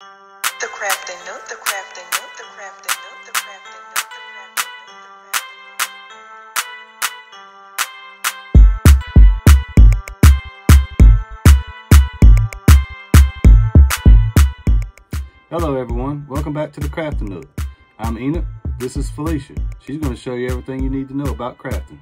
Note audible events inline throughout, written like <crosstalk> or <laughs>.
The crafting nook, the crafting nook, the crafting nook, the crafting nook. Hello everyone, welcome back to the Crafting Nook. I'm Enoch, this is Felicia. She's going to show you everything you need to know about crafting.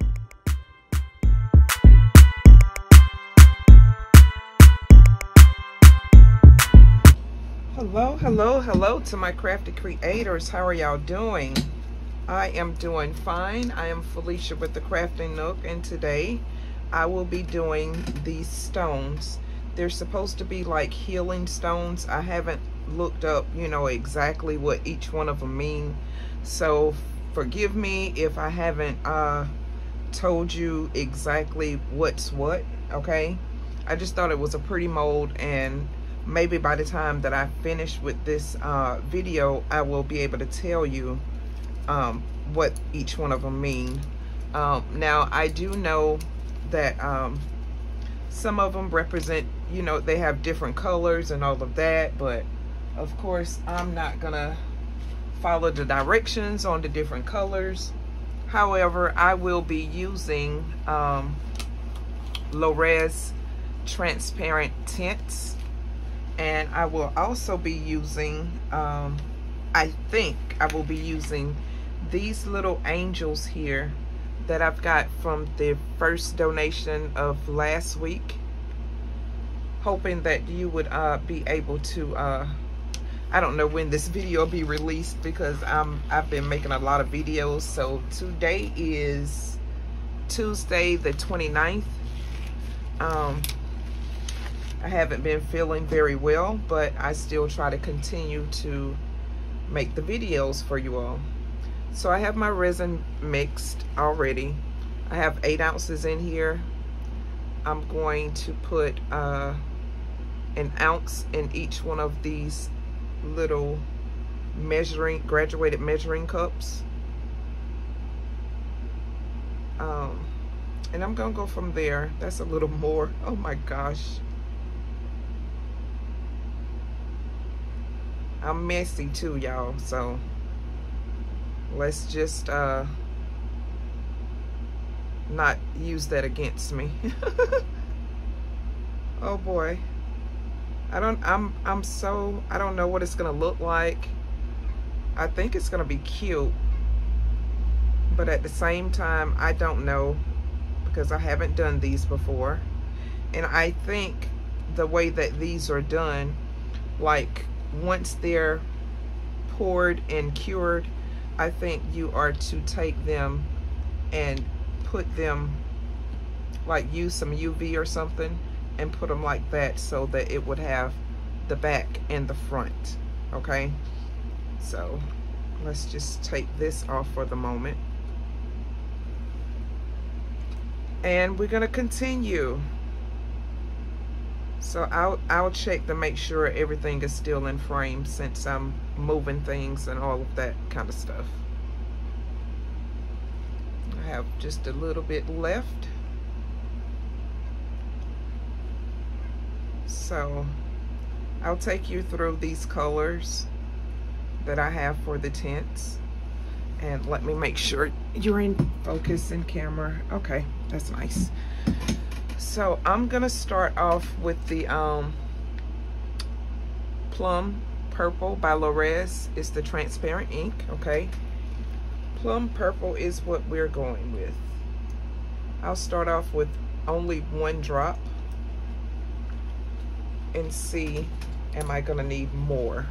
Hello, hello, hello to my crafty creators. How are y'all doing? I am doing fine. I am Felicia with the Crafting Nook, and today I will be doing these stones. They're supposed to be like healing stones. I haven't looked up, you know, exactly what each one of them mean. So forgive me if I haven't uh, told you exactly what's what, okay? I just thought it was a pretty mold and maybe by the time that I finish with this uh, video, I will be able to tell you um, what each one of them mean. Um, now, I do know that um, some of them represent, you know, they have different colors and all of that, but of course, I'm not gonna follow the directions on the different colors. However, I will be using um, Le'Rez transparent tints and I will also be using um, I think I will be using these little angels here that I've got from the first donation of last week. Hoping that you would uh, be able to uh, I don't know when this video will be released because I'm I've been making a lot of videos. So today is Tuesday the 29th um, I haven't been feeling very well, but I still try to continue to make the videos for you all. So I have my resin mixed already. I have eight ounces in here. I'm going to put uh, an ounce in each one of these little measuring, graduated measuring cups. Um, and I'm gonna go from there. That's a little <laughs> more. Oh my gosh. I'm messy too, y'all. So let's just uh not use that against me. <laughs> oh boy. I don't I'm I'm so I don't know what it's gonna look like. I think it's gonna be cute. But at the same time, I don't know because I haven't done these before. And I think the way that these are done, like once they're poured and cured, I think you are to take them and put them, like use some UV or something and put them like that so that it would have the back and the front, okay? So let's just take this off for the moment. And we're gonna continue. So I'll, I'll check to make sure everything is still in frame since I'm moving things and all of that kind of stuff. I have just a little bit left. So I'll take you through these colors that I have for the tints. And let me make sure you're in focus in camera. Okay, that's nice. So I'm gonna start off with the um, Plum Purple by Le'Rez. It's the transparent ink, okay? Plum Purple is what we're going with. I'll start off with only one drop and see am I gonna need more.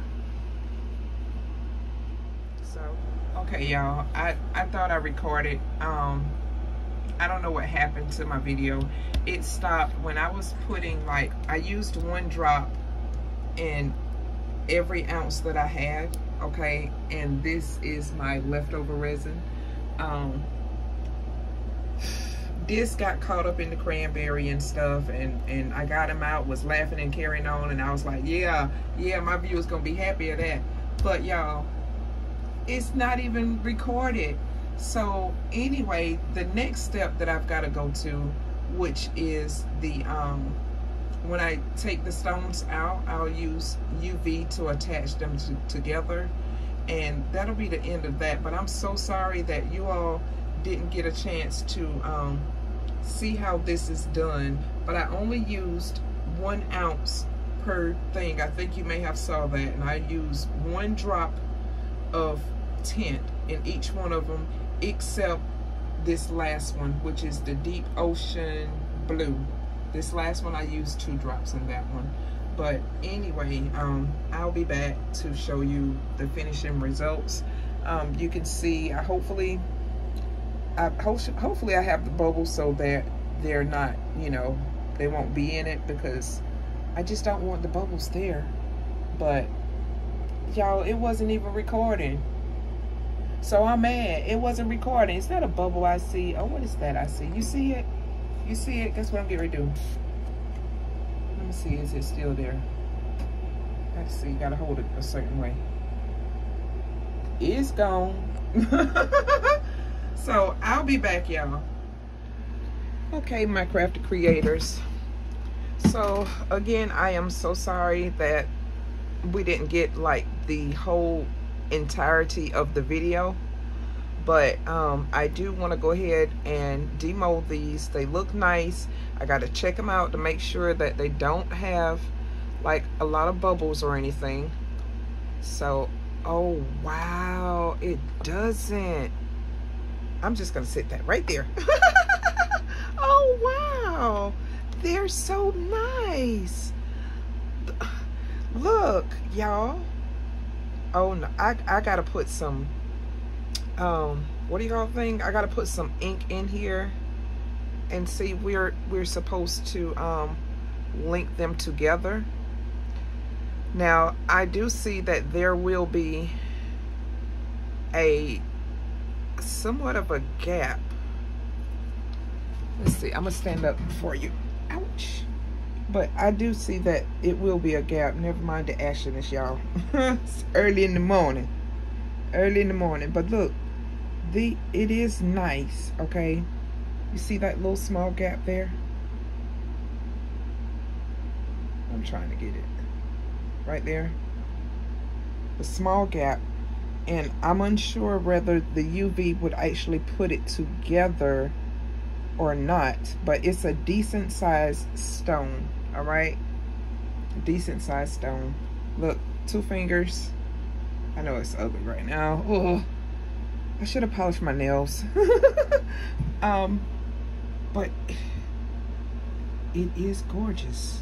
So, okay y'all, I, I thought I recorded um, I don't know what happened to my video. It stopped when I was putting like, I used one drop in every ounce that I had, okay? And this is my leftover resin. Um, this got caught up in the cranberry and stuff and, and I got him out, was laughing and carrying on and I was like, yeah, yeah, my viewers gonna be happy of that. But y'all, it's not even recorded. So anyway, the next step that I've got to go to, which is the um, when I take the stones out, I'll use UV to attach them to, together. And that'll be the end of that. But I'm so sorry that you all didn't get a chance to um, see how this is done. But I only used one ounce per thing. I think you may have saw that. And I used one drop of tint in each one of them except this last one, which is the deep ocean blue. This last one I used two drops in that one. But anyway, um, I'll be back to show you the finishing results. Um, you can see, I hopefully, I hopefully I have the bubbles so that they're not, you know, they won't be in it because I just don't want the bubbles there. But y'all, it wasn't even recording. So I'm mad. It wasn't recording. It's not a bubble I see. Oh, what is that I see? You see it? You see it? Guess what I'm getting ready to do? Let me see. Is it still there? Let's see. You gotta hold it a certain way. It's gone. <laughs> so I'll be back, y'all. Okay, my crafty creators. So again, I am so sorry that we didn't get like the whole entirety of the video but um, I do want to go ahead and demold these. They look nice. I got to check them out to make sure that they don't have like a lot of bubbles or anything. So oh wow it doesn't. I'm just gonna sit that right there. <laughs> Oh wow they're so nice. Look y'all oh no I, I gotta put some um what do y'all think? I gotta put some ink in here and see we're we're supposed to um link them together. Now I do see that there will be a somewhat of a gap. Let's see I'm gonna stand up for you. Ouch but I do see that it will be a gap. Never mind the ashiness, y'all. <laughs> it's early in the morning. Early in the morning. But look, the it is nice, okay? You see that little small gap there? I'm trying to get it. Right there. The small gap. And I'm unsure whether the UV would actually put it together or not. But it's a decent sized stone all right? Decent sized stone. Look two fingers. I know it's ugly right now. Oh I should have polished my nails. <laughs> Um but it is gorgeous.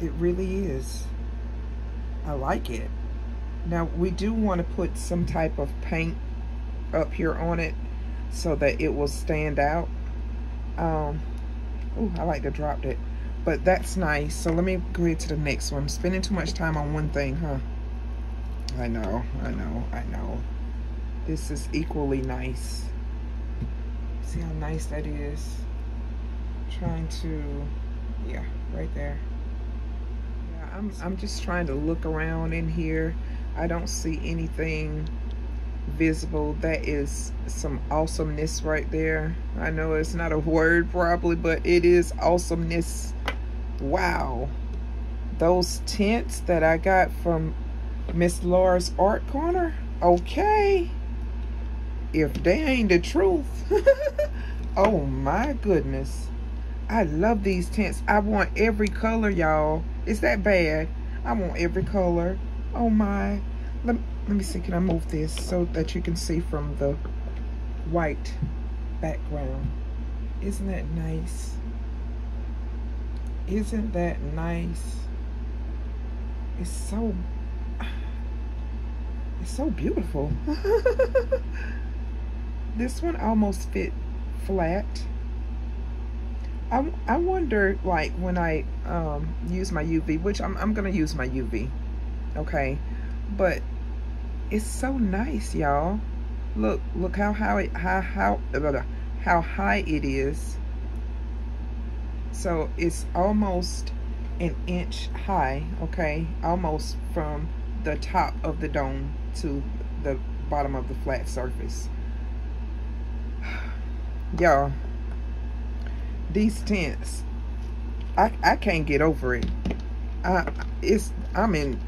It really is. I like it. Now we do want to put some type of paint up here on it so that it will stand out. Um oh I like to drop it but that's nice. So let me go ahead to the next one. Spending too much time on one thing, huh? I know, I know, I know. This is equally nice. See how nice that is? trying to, yeah, right there. Yeah, I'm, I'm just trying to look around in here. I don't see anything visible. That is some awesomeness right there. I know it's not a word probably, but it is awesomeness. Wow. Those tints that I got from Miss Laura's Art Corner. Okay. If they ain't the truth. <laughs> oh my goodness. I love these tints. I want every color, y'all. Is that bad? I want every color. Oh my. Let, let me see, can I move this so that you can see from the white background? Isn't that nice? Isn't that nice? It's so, it's so beautiful. <laughs> this one almost fit flat. I, I wonder, like, when I um, use my UV, which I'm, I'm going to use my UV, okay? But it's so nice, y'all. Look, look how how it how how how high it is. So it's almost an inch high, okay? Almost from the top of the dome to the bottom of the flat surface. <sighs> Y'all, these tints, I, I can't get over it. I it's I'm in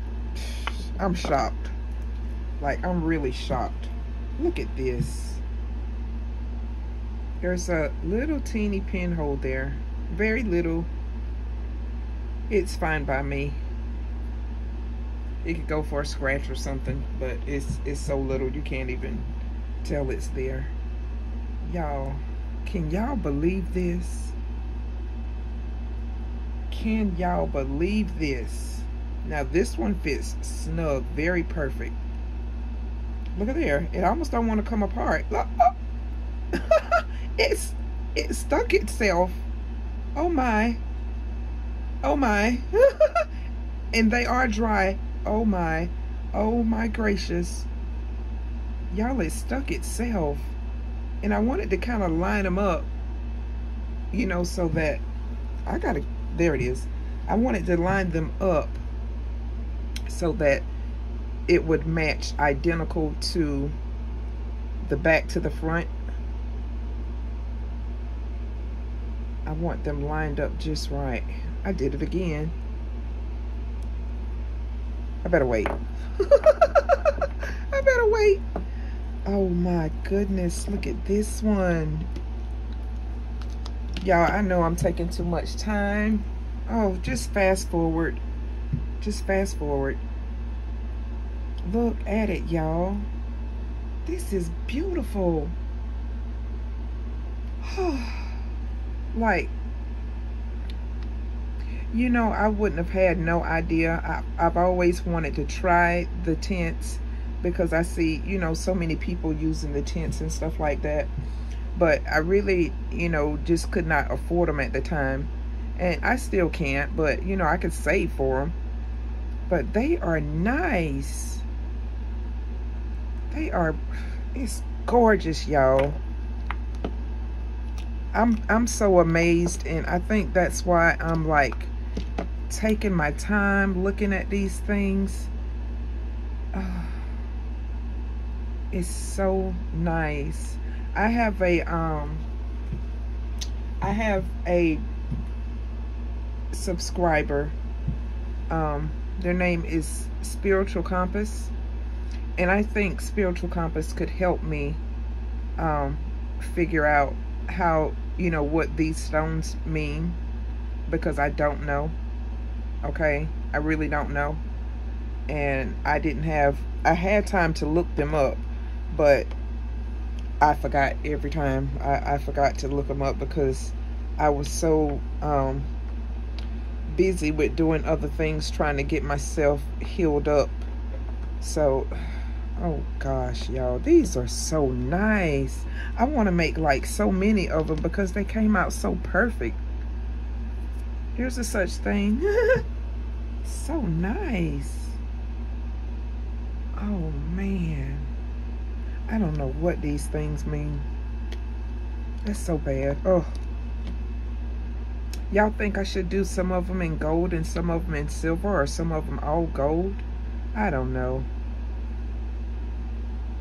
<sighs> I'm shocked. Like I'm really shocked. Look at this. There's a little teeny pinhole there. Very little. It's fine by me. It could go for a scratch or something, but it's it's so little you can't even tell it's there. Y'all, can y'all believe this? Can y'all believe this? Now this one fits snug, very perfect. Look at there. It almost don't want to come apart. <laughs> It's it stuck itself. Oh my. Oh my. <laughs> and they are dry. Oh my. Oh my gracious. Y'all, it stuck itself. And I wanted to kind of line them up, you know, so that I got to, there it is. I wanted to line them up so that it would match identical to the back to the front. I want them lined up just right. I did it again. I better wait. <laughs> I better wait. Oh my goodness, look at this one. Y'all, I know I'm taking too much time. Oh, just fast forward. Just fast forward. Look at it, y'all. This is beautiful. <sighs> Oh. Like, you know, I wouldn't have had no idea. I, I've always wanted to try the tints because I see, you know, so many people using the tints and stuff like that. But I really, you know, just could not afford them at the time. And I still can't, but, you know, I could save for them. But they are nice. They are, it's gorgeous, y'all. I'm, I'm so amazed. And I think that's why I'm like taking my time looking at these things. <sighs> Oh is so nice. I have a um I have a subscriber. Um their name is Spiritual Compass. And I think Spiritual Compass could help me um figure out how, you know, what these stones mean because I don't know. Okay? I really don't know. And I didn't have I had time to look them up but I forgot every time. I, I forgot to look them up because I was so um, busy with doing other things trying to get myself healed up. So, oh gosh, y'all, these are so nice. I want to make like so many of them because they came out so perfect. Here's a such thing. <laughs> so nice. Oh man. I don't know what these things mean. That's so bad. Oh. Y'all think I should do some of them in gold and some of them in silver or some of them all gold? I don't know.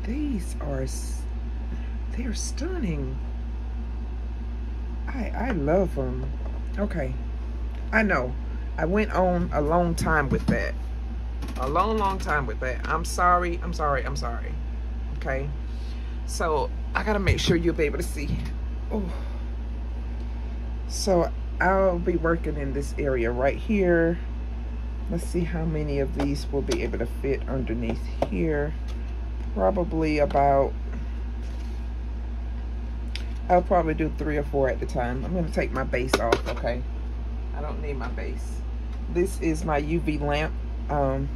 These are, they're stunning. I, I love them. Okay. I know. I went on a long time with that. A long, long time with that. I'm sorry. I'm sorry. I'm sorry okay so I gotta make sure you'll be able to see oh so I'll be working in this area right here let's see how many of these will be able to fit underneath here probably about I'll probably do three or four at the time. I'm going to take my base off okay? I don't need my base. This is my UV lamp. Um,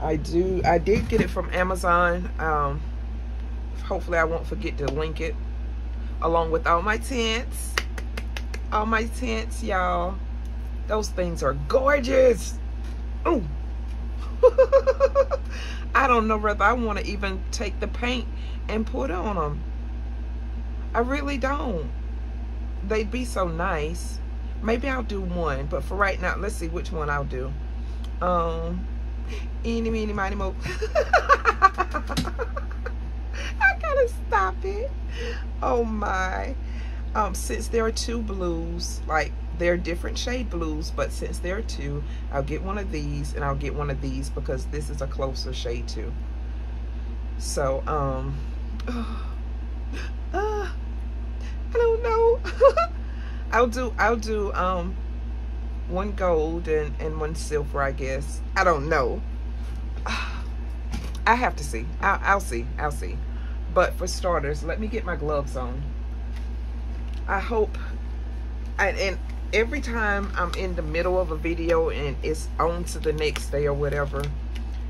I do I did get it from Amazon. Um hopefully I won't forget to link it along with all my tints all my tints y'all. Those things are gorgeous. Ooh. <laughs> I don't know whether I want to even take the paint and put on them I really don't they'd be so nice maybe I'll do one but for right now let's see which one I'll do um Eeny, meeny, miny, mo. <laughs> I gotta stop it. Oh my. Um, since there are two blues, like they're different shade blues, but since there are two, I'll get one of these and I'll get one of these because this is a closer shade too. So, um, <sighs> uh, I don't know. <laughs> I'll do, I'll do, um, one gold and, and one silver, I guess. I don't know. <sighs> I have to see. I'll, I'll see. I'll see. But for starters, let me get my gloves on. I hope, I, and every time I'm in the middle of a video and it's on to the next day or whatever,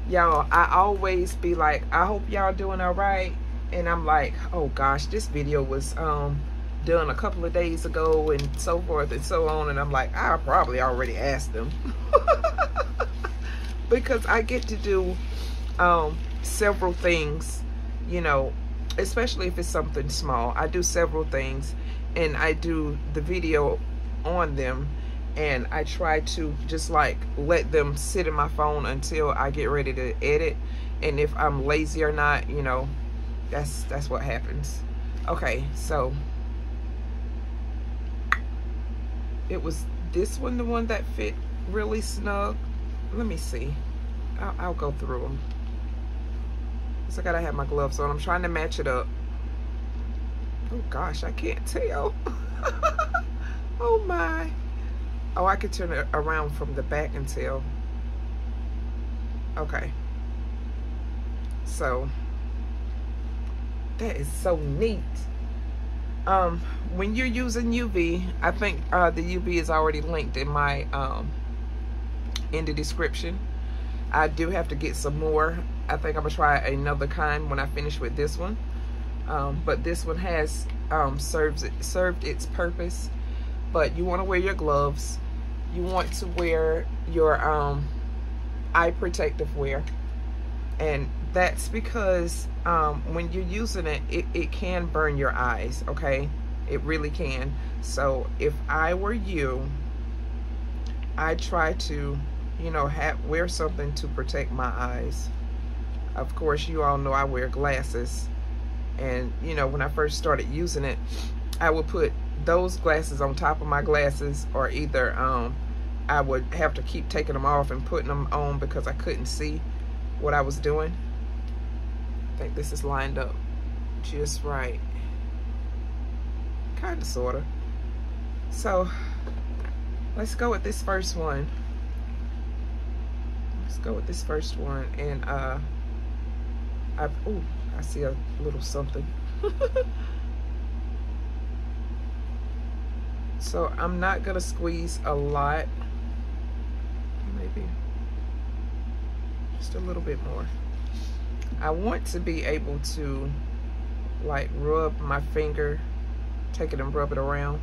y'all, I always be like, I hope y'all doing all right. And I'm like, oh gosh, this video was um done a couple of days ago and so forth and so on. And I'm like, I probably already asked them. <laughs> because I get to do um, several things, you know, especially if it's something small. I do several things and I do the video on them and I try to just like let them sit in my phone until I get ready to edit and if I'm lazy or not you know that's that's what happens. Okay so it was this one the one that fit really snug? Let me see. I'll, I'll go through them so I gotta have my gloves on. I'm trying to match it up oh gosh I can't tell <laughs> Oh my. Oh, I could turn it around from the back and tell. Okay. So, that is so neat. Um, when you're using UV, I think uh, the UV is already linked in my, um, in the description. I do have to get some more. I think I'm gonna try another kind when I finish with this one. Um, but this one has um, serves it, served its purpose. But you want to wear your gloves. You want to wear your um, eye protective wear. And that's because um, when you're using it, it it can burn your eyes okay? It really can. So if I were you I try to you know have wear something to protect my eyes. Of course you all know I wear glasses and you know when I first started using it I would put those glasses on top of my glasses or either um, I would have to keep taking them off and putting them on because I couldn't see what I was doing. I think this is lined up just right. Kind of, sort of. So, let's go with this first one. Let's go with this first one. And, uh, I, oh, I see a little something. <laughs> So I'm not gonna squeeze a lot. Maybe just a little bit more. I want to be able to like rub my finger, take it and rub it around.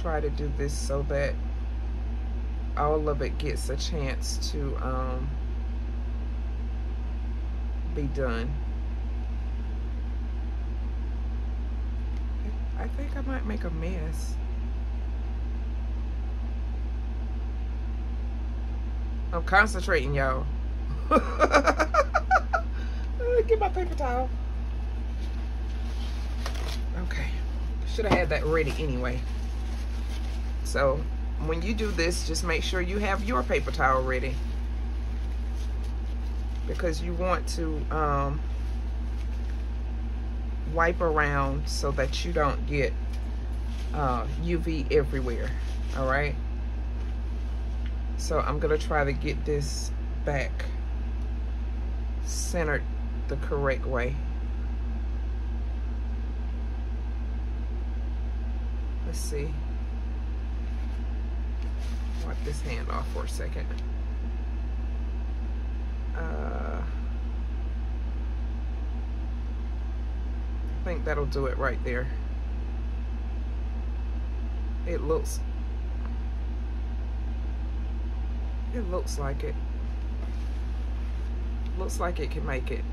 Try to do this so that all of it gets a chance to um, be done. I think I might make a mess. I'm concentrating, y'all. <laughs> Get my paper towel. Okay. Should have had that ready anyway. So, when you do this, just make sure you have your paper towel ready. Because you want to um, wipe around so that you don't get uh, UV everywhere all right? So I'm gonna try to get this back centered the correct way. Let's see wipe this hand off for a second uh, I think that'll do it right there. It looks, it looks like it. Looks like it can make it.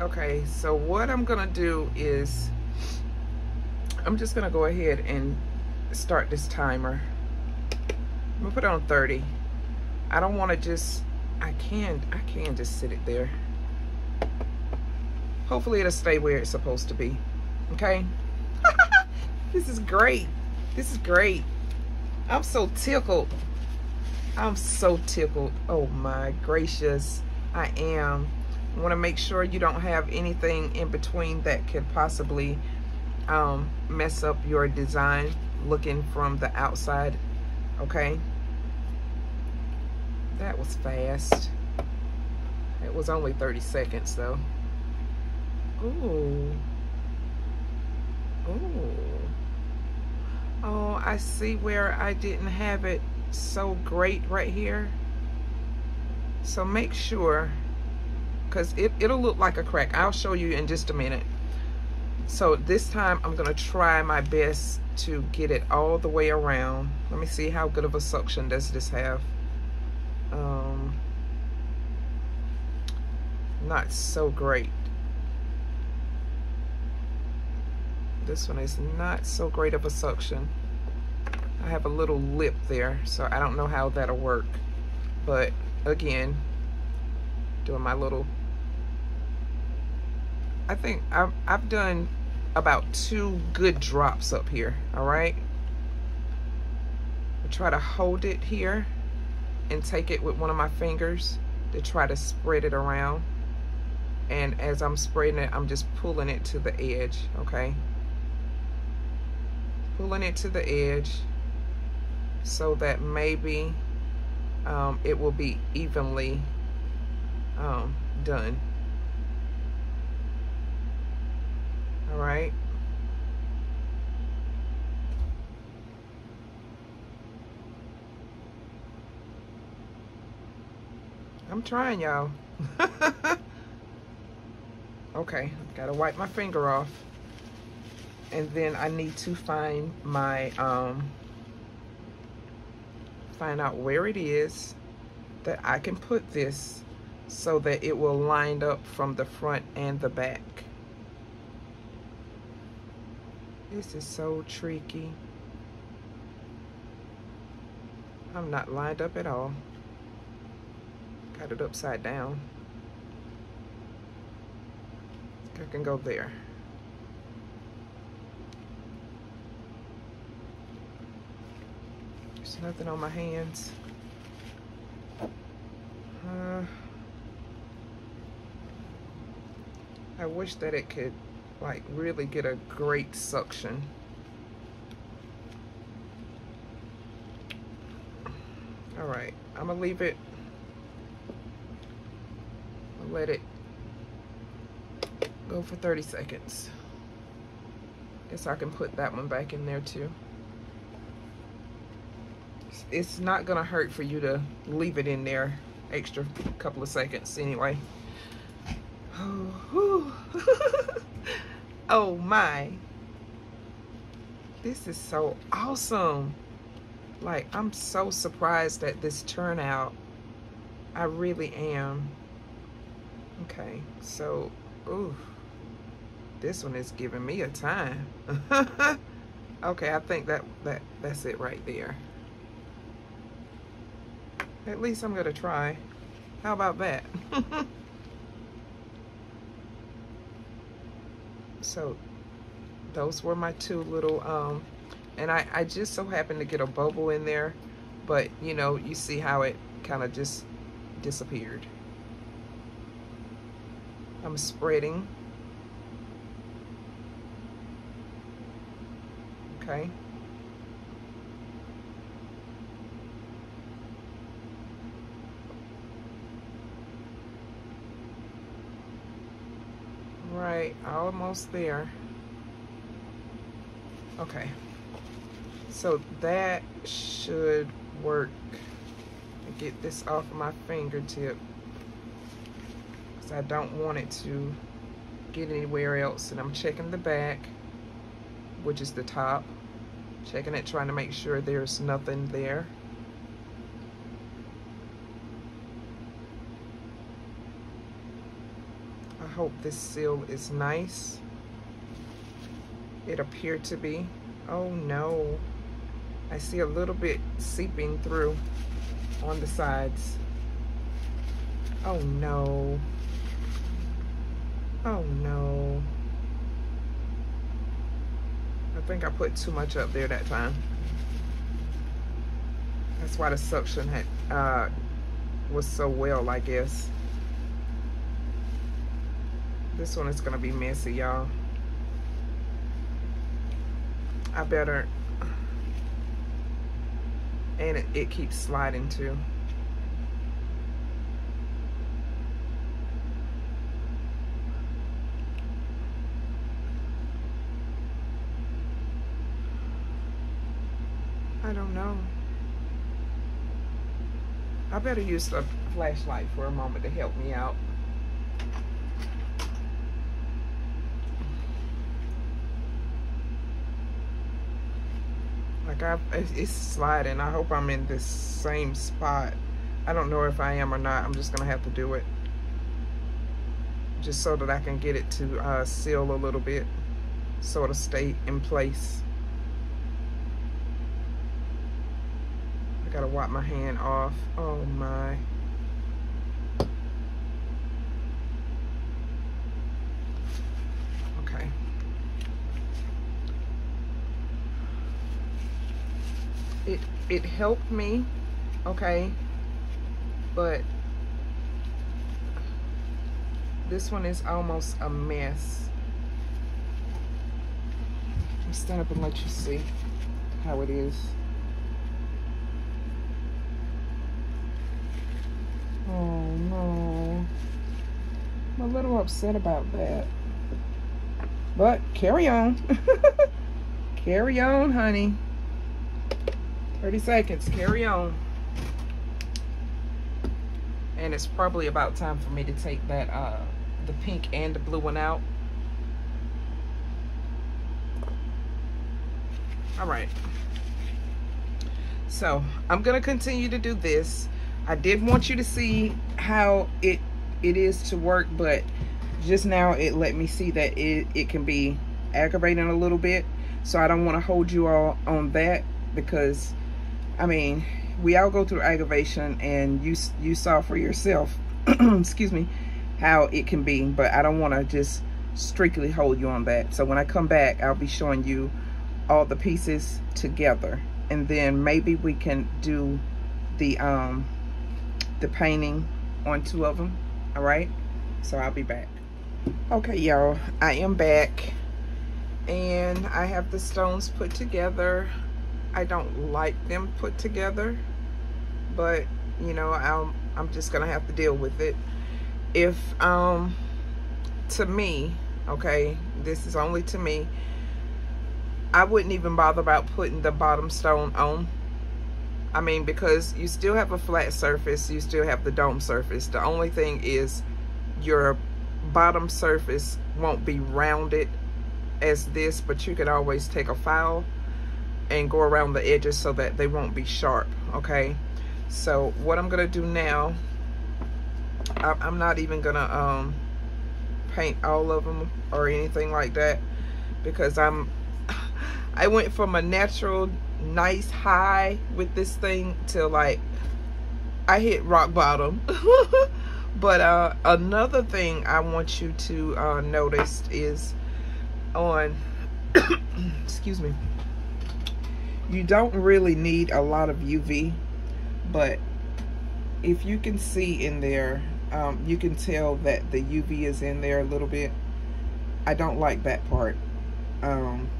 Okay, so what I'm gonna do is, I'm just gonna go ahead and start this timer. I'm gonna put it on 30. I don't want to just I can, I can just sit it there. Hopefully it'll stay where it's supposed to be. Okay? <laughs> this is great. This is great. I'm so tickled. I'm so tickled. Oh my gracious. I am. I want to make sure you don't have anything in between that could possibly um, mess up your design looking from the outside. Okay? That was fast. It was only 30 seconds though. Ooh. Ooh. Oh, I see where I didn't have it so great right here. So make sure, because it, it'll look like a crack. I'll show you in just a minute. So this time I'm going to try my best to get it all the way around. Let me see how good of a suction does this have. Um, not so great. This one is not so great of a suction. I have a little lip there, so I don't know how that'll work. But again, doing my little, I think I've, I've done about two good drops up here, all right? I try to hold it here and take it with one of my fingers to try to spread it around. And as I'm spreading it, I'm just pulling it to the edge, okay? pulling it to the edge so that maybe um, it will be evenly um, done. All right. I'm trying, y'all. <laughs> okay, gotta wipe my finger off and then I need to find my um, find out where it is that I can put this so that it will line up from the front and the back. This is so tricky. I'm not lined up at all. Got it upside down. I can go there. There's nothing on my hands. Uh, I wish that it could like really get a great suction. All right, I'm gonna leave it, let it go for 30 seconds. Guess I can put that one back in there too it's not gonna hurt for you to leave it in there extra couple of seconds anyway. <sighs> oh <laughs> Oh, my. This is so awesome. Like, I'm so surprised at this turnout. I really am. Okay, so, ooh, this one is giving me a time. <laughs> okay, I think that, that that's it right there. At least I'm gonna try. How about that? <laughs> so those were my two little, um, and I, I just so happened to get a bubble in there, but you know, you see how it kind of just disappeared. I'm spreading. Okay. Right, almost there. Okay, so that should work. Get this off of my fingertip because I don't want it to get anywhere else. And I'm checking the back, which is the top. Checking it, trying to make sure there's nothing there. Hope this seal is nice. It appeared to be. Oh no. I see a little bit seeping through on the sides. Oh no. Oh no. I think I put too much up there that time. That's why the suction had uh, was so well, I guess. This one is gonna be messy, y'all. I better, and it, it keeps sliding too. I don't know. I better use the flashlight for a moment to help me out. Like I, it's sliding. I hope I'm in this same spot. I don't know if I am or not. I'm just gonna have to do it. Just so that I can get it to uh, seal a little bit. So it'll stay in place. I gotta wipe my hand off. Oh my. Okay. It it helped me, okay, but this one is almost a mess. Let me stand up and let you see how it is. Oh no. I'm a little upset about that. But carry on. <laughs> carry on, honey. 30 seconds. Carry on. And it's probably about time for me to take that, uh, the pink and the blue one out. All right. So I'm to continue to do this. I did want you to see how it it is to work, but just now it let me see that it, it can be aggravating a little bit. So I don't want to hold you all on that because, I mean, we all go through aggravation and you, you saw for yourself, <clears throat> excuse me, how it can be. But I don't want to just strictly hold you on that. So when I come back, I'll be showing you all the pieces together. And then maybe we can do the um, the painting on two of them all right so i'll be back okay y'all i am back and i have the stones put together i don't like them put together but you know i'm i'm just gonna have to deal with it if um to me okay this is only to me i wouldn't even bother about putting the bottom stone on I mean, because you still have a flat surface, you still have the dome surface. The only thing is your bottom surface won't be rounded as this, but you can always take a file and go around the edges so that they won't be sharp, okay? So what I'm gonna do now, I'm not even gonna um, paint all of them or anything like that because I'm, <sighs> I went from a natural nice high with this thing to like I hit rock bottom. <laughs> but uh, another thing I want you to uh, notice is on, <coughs> excuse me, you don't really need a lot of UV, but if you can see in there, um, you can tell that the UV is in there a little bit. I don't like that part. Um,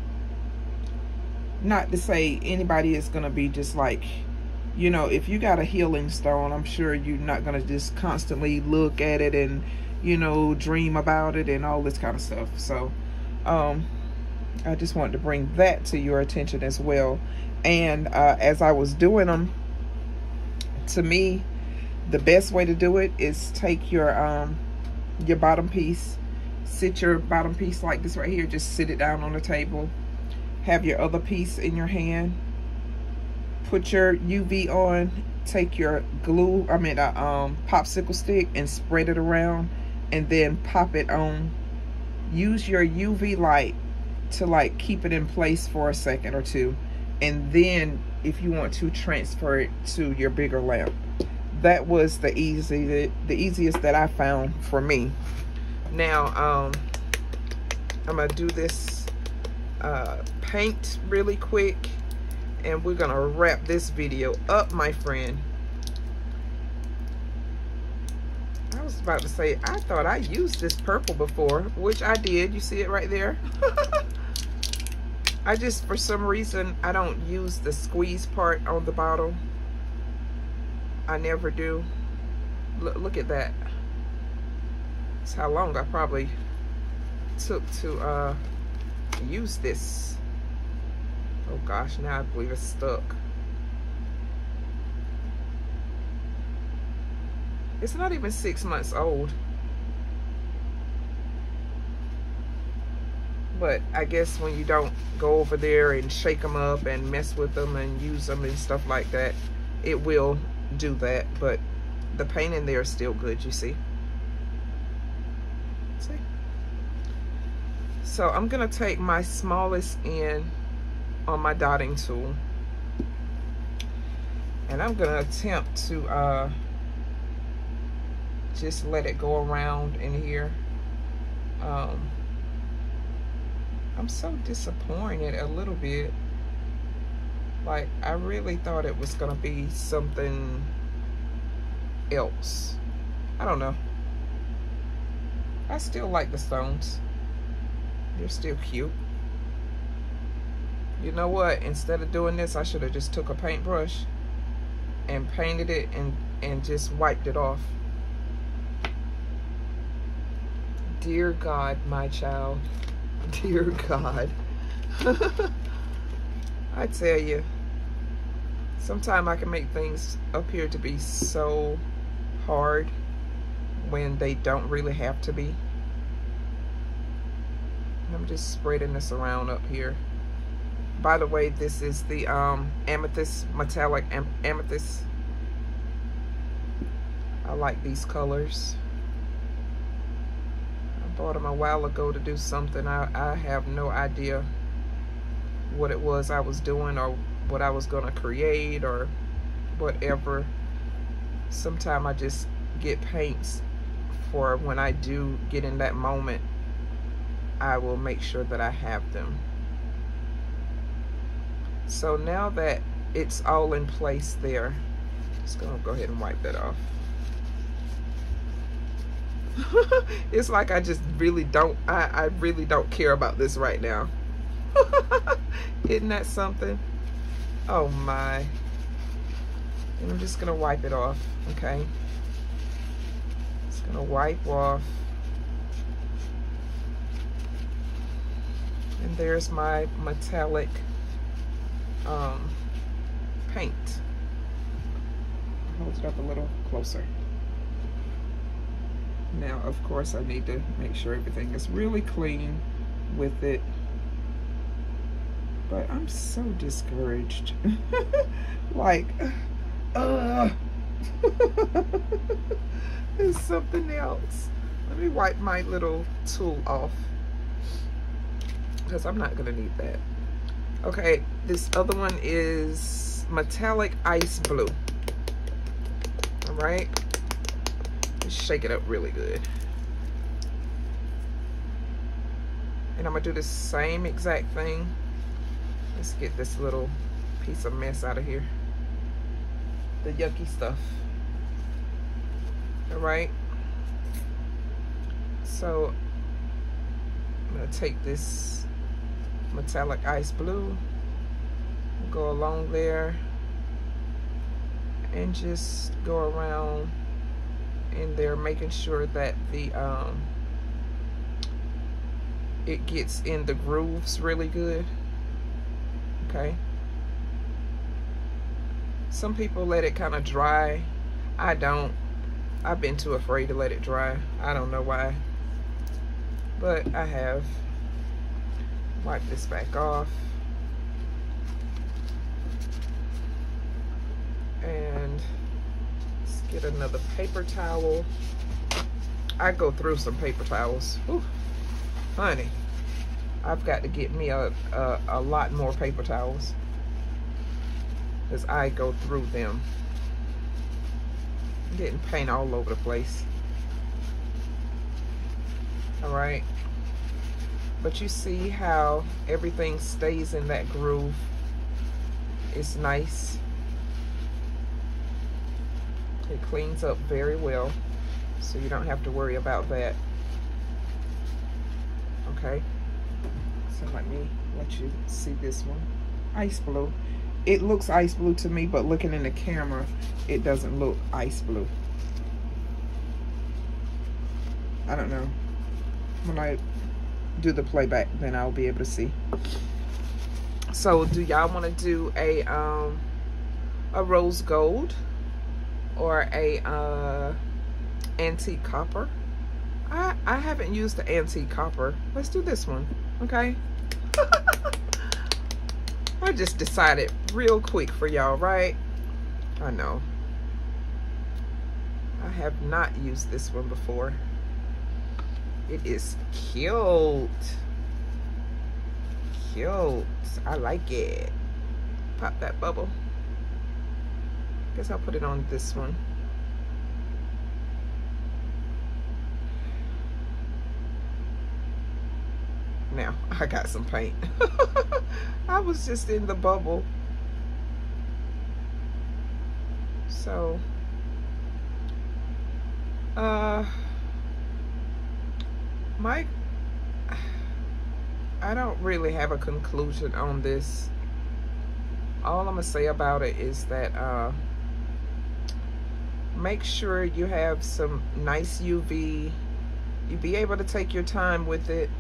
not to say anybody is going to be just like you know if you got a healing stone i'm sure you're not going to just constantly look at it and you know dream about it and all this kind of stuff so um i just wanted to bring that to your attention as well. And uh, as i was doing them to me the best way to do it is take your um your bottom piece sit your bottom piece like this right here just sit it down on the table have your other piece in your hand put your UV on take your glue I mean a um, popsicle stick and spread it around and then pop it on. Use your UV light to like keep it in place for a second or two and then if you want to transfer it to your bigger lamp that was the easy the, the easiest that I found for me. Now um I'm gonna do this uh, paint really quick and we're gonna wrap this video up my friend I was about to say I thought I used this purple before which I did. You see it right there? <laughs> I just for some reason I don't use the squeeze part on the bottle. I never do. Look, look at that. That's how long I probably took to uh, use this. Oh gosh, now I believe it's stuck. It's not even six months old. But I guess when you don't go over there and shake them up and mess with them and use them and stuff like that, it will do that. But the paint in there is still good, you see. See? So I'm gonna take my smallest end on my dotting tool and I'm gonna attempt to uh, just let it go around in here. Um, I'm so disappointed a little bit. Like I really thought it was gonna be something else. I don't know. I still like the stones. They're still cute. You know what? Instead of doing this, I should have just took a paintbrush and painted it and, and just wiped it off. Dear God, my child. Dear God. <laughs> I tell you, sometimes I can make things appear to be so hard when they don't really have to be. I'm just spreading this around up here. By the way, this is the um, amethyst, metallic am amethyst. I like these colors. Bought them a while ago to do something. I, I have no idea what it was I was doing or what I was going to create or whatever. Sometimes I just get paints for when I do get in that moment I will make sure that I have them. So now that it's all in place there, just gonna go ahead and wipe that off. <laughs> it's like I just really don't, I, I really don't care about this right now. <laughs> Isn't that something? Oh my. And I'm just gonna wipe it off, okay? Just gonna wipe off and there's my metallic um, paint. Hold it up a little closer. Now, of course, I need to make sure everything is really clean with it. But I'm so discouraged. <laughs> like, uh, it's <laughs> something else. Let me wipe my little tool off because I'm not going to need that. Okay, this other one is metallic ice blue. All right. Just shake it up really good. And I'm to do the same exact thing. Let's get this little piece of mess out of here. The yucky stuff. All right. So I'm to take this metallic ice blue go along there and just go around in there making sure that the um, it gets in the grooves really good okay? Some people let it kind of dry. I don't. I've been too afraid to let it dry. I don't know why. But I have wipe this back off. And get another paper towel. I go through some paper towels. Whew. Honey, I've got to get me a, a, a lot more paper towels because I go through them. getting paint all over the place. All right. But you see how everything stays in that groove. It's nice. It cleans up very well. So you don't have to worry about that. Okay. So let me let you see this one. Ice blue. It looks ice blue to me, but looking in the camera, it doesn't look ice blue. I don't know. When I do the playback, then I'll be able to see. So do y'all want to do a um a rose gold or a uh antique copper? I I haven't used the antique copper. Let's do this one, okay? <laughs> I just decided real quick for y'all, right? I know. I have not used this one before. It is cute. Cute. I like it. Pop that bubble. I guess I'll put it on this one. Now, I got some paint. <laughs> I was just in the bubble. So, uh, my, I don't really have a conclusion on this. All I'm gonna say about it is that, uh, make sure you have some nice UV. You be able to take your time with it.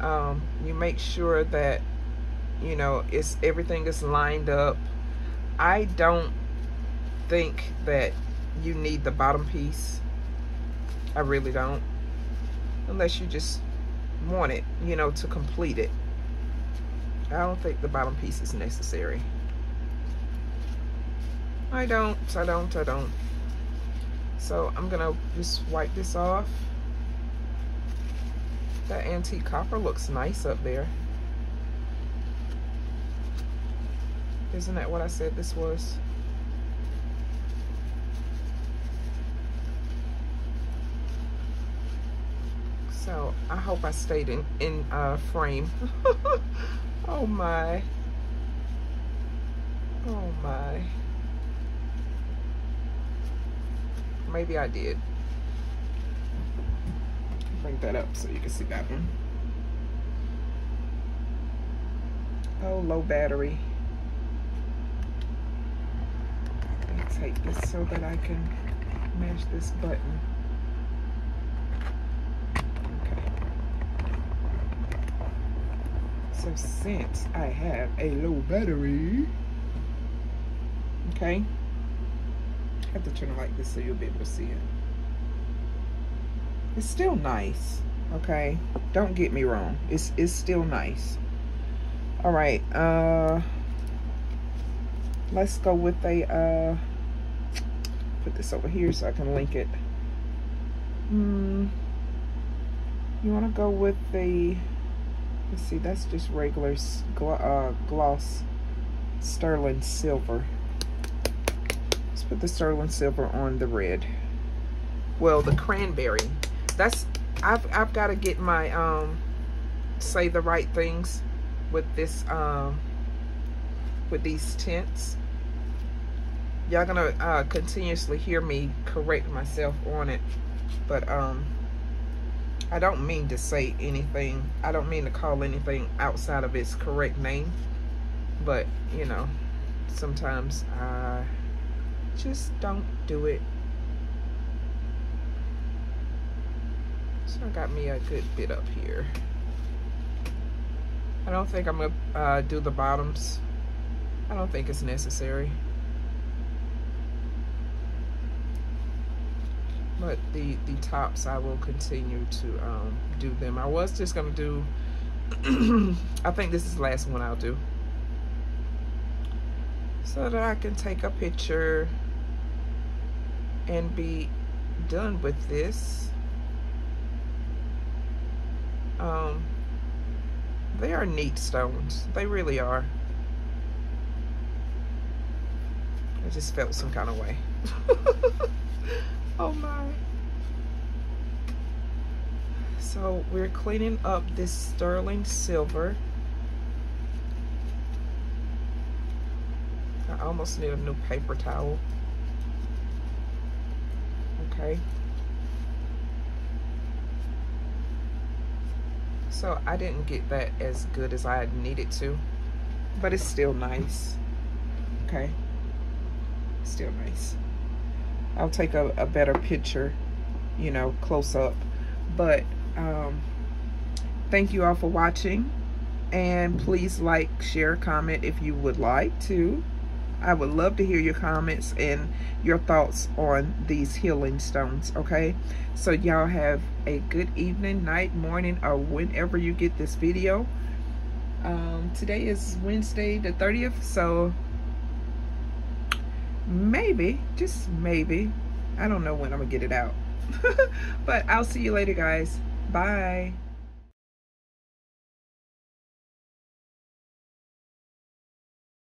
Um, you make sure that you know it's everything is lined up. I don't think that you need the bottom piece. I really don't. Unless you just want it, you know, to complete it. I don't think the bottom piece is necessary. I don't, I don't, I don't. So I'm gonna just wipe this off. That antique copper looks nice up there. Isn't that what I said this was? So I hope I stayed in, in uh, frame. <laughs> oh my. Oh my. Maybe I did. Bring that up so you can see that one. Oh, low battery. Me take this so that I can mash this button. Okay. So since I have a low battery, okay, I have to turn it like this so you'll be able to see it. It's still nice, okay? Don't get me wrong. It's it's still nice. All right, uh, let's go with a, uh, put this over here so I can link it. Hmm, you want to go with the, let's see, that's just regular uh, gloss sterling silver. Put the sterling silver on the red. Well, the cranberry. That's, I've, I've got to get my, um, say the right things with this, um, with these tints. Y'all gonna uh, continuously hear me correct myself on it. But, um, I don't mean to say anything. I don't mean to call anything outside of its correct name. But, you know, sometimes I just don't do it. So I got me a good bit up here. I don't think I'm gonna uh, do the bottoms. I don't think it's necessary. but the the tops I will continue to um, do them I was just gonna do <clears throat> I think this is the last one I'll do so that I can take a picture and be done with this um, they are neat stones they really are I just felt some kind of way. <laughs> oh my. So we're cleaning up this sterling silver. I almost need a new paper towel. Okay. So I didn't get that as good as I needed to, but it's still nice. Okay. Still nice. I'll take a, a better picture, you know, close up. But um, thank you all for watching. And please like, share, comment if you would like to. I would love to hear your comments and your thoughts on these healing stones, okay? So y'all have a good evening, night, morning, or whenever you get this video. Um, today is Wednesday the 30th, so maybe, just maybe, I don't know when I'm gonna get it out. <laughs> but I'll see you later, guys. Bye.